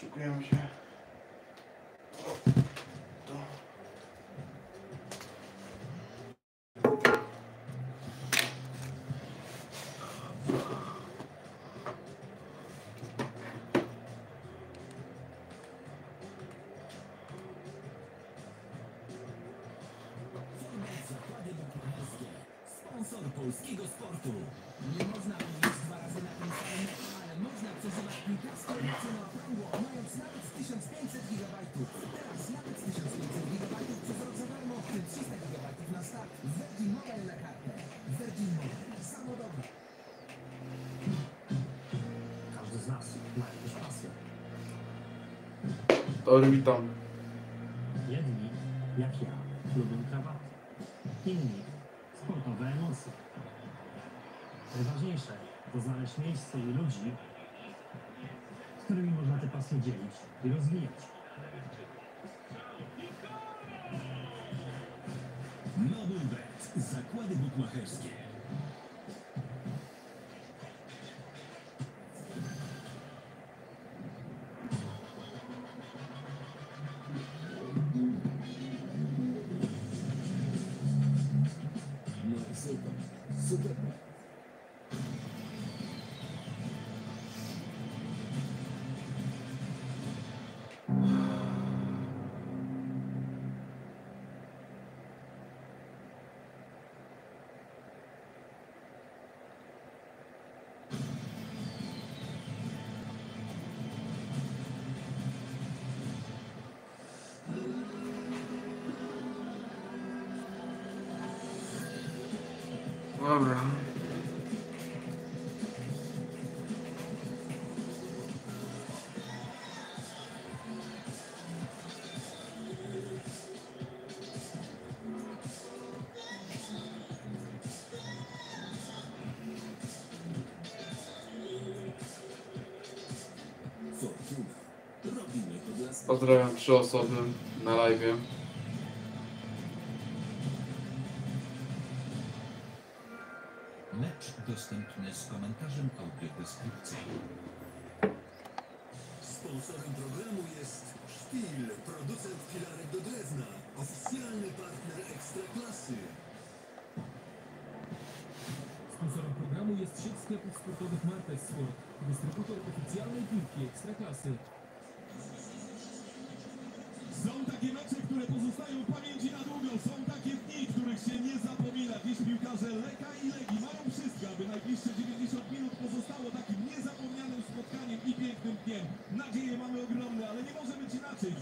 Szykujemy się. Polskiego sportu. Nie można mówić dwa razy na tym samym, ale można przeżywać lekcję na okrągło, Witam. Jedni, jak ja, lubią krawaty. Inni, sportowe emocje. Najważniejsze to znaleźć miejsce i ludzi, z którymi można te pasje dzielić i rozwijać. Nowy Bet. Zakłady bukmacherskie. Dobra. Pozdrawiam trzy osoby na live. Mecz dostępny z komentarzem audiodeskrypcji. Sponsorem programu jest Szpil, producent filarek do drewna, oficjalny partner Ekstraklasy. Sponsorem programu jest sieć sklepów sportowych Martes Sport, dystrybutor oficjalnej piłki Ekstraklasy. Są takie mecze, które pozostają w pamięci na Dziś piłkarze Leka i Legii mają wszystko, aby najbliższe 90 minut pozostało takim niezapomnianym spotkaniem i pięknym dniem. Nadzieje mamy ogromne, ale nie może być inaczej.